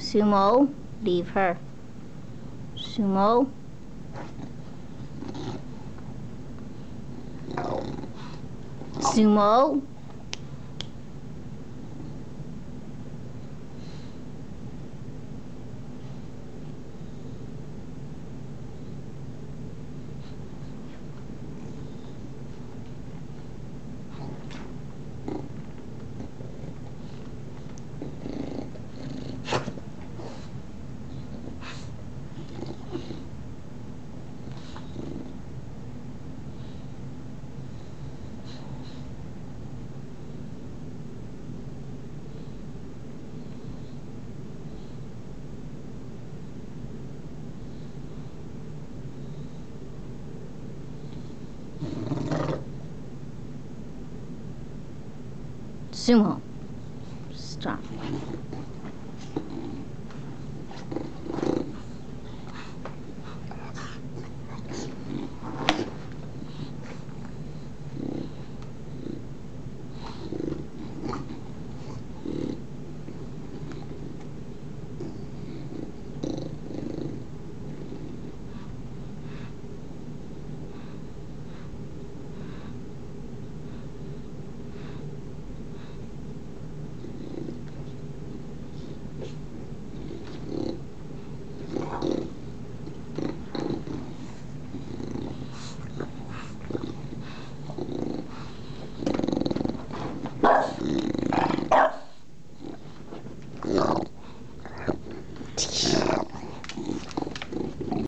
Sumo, leave her. Sumo. Sumo. Sumo. Stop. Yeah.